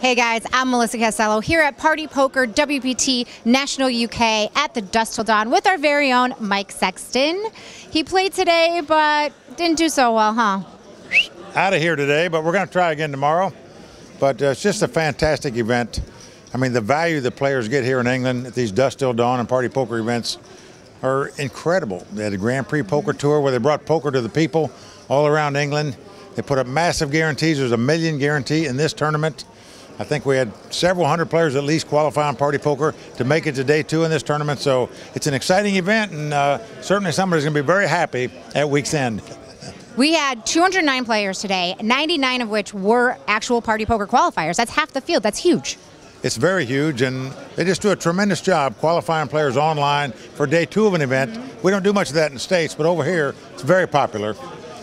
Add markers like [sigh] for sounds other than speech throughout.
Hey guys, I'm Melissa Castello here at Party Poker WPT National UK at the Dusk Till Dawn with our very own Mike Sexton. He played today, but didn't do so well, huh? Out of here today, but we're going to try again tomorrow. But uh, it's just a fantastic event. I mean, the value the players get here in England at these Dusk Till Dawn and Party Poker events are incredible. They had a Grand Prix Poker Tour where they brought poker to the people all around England. They put up massive guarantees. There's a million guarantee in this tournament. I think we had several hundred players at least qualify on Party Poker to make it to day two in this tournament. So it's an exciting event, and uh, certainly somebody's going to be very happy at week's end. We had 209 players today, 99 of which were actual Party Poker qualifiers. That's half the field. That's huge. It's very huge, and they just do a tremendous job qualifying players online for day two of an event. Mm-hmm. We don't do much of that in the States, but over here, it's very popular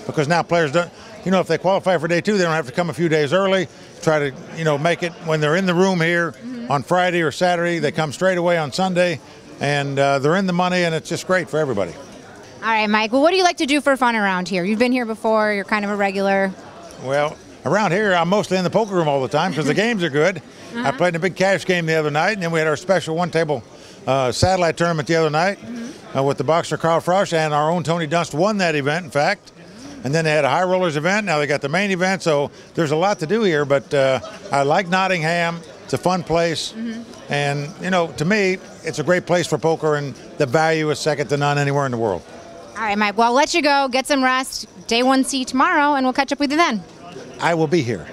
because now players don't, you know, if they qualify for day two, they don't have to come a few days early, try to, you know, make it when they're in the room here mm-hmm. on Friday or Saturday. They come straight away on Sunday, and uh, they're in the money, and it's just great for everybody. All right, Mike. Well, what do you like to do for fun around here? You've been here before. You're kind of a regular. Well, around here, I'm mostly in the poker room all the time because the [laughs] games are good. Uh-huh. I played in a big cash game the other night, and then we had our special one-table uh, satellite tournament the other night mm-hmm. uh, with the boxer Carl Froch, and our own Tony Dunst won that event, in fact. And then they had a high rollers event. Now they got the main event. So there's a lot to do here. But uh, I like Nottingham. It's a fun place. Mm-hmm. And, you know, to me, it's a great place for poker, and the value is second to none anywhere in the world. All right, Mike. Well, I'll let you go. Get some rest. Day one see tomorrow, and we'll catch up with you then. I will be here.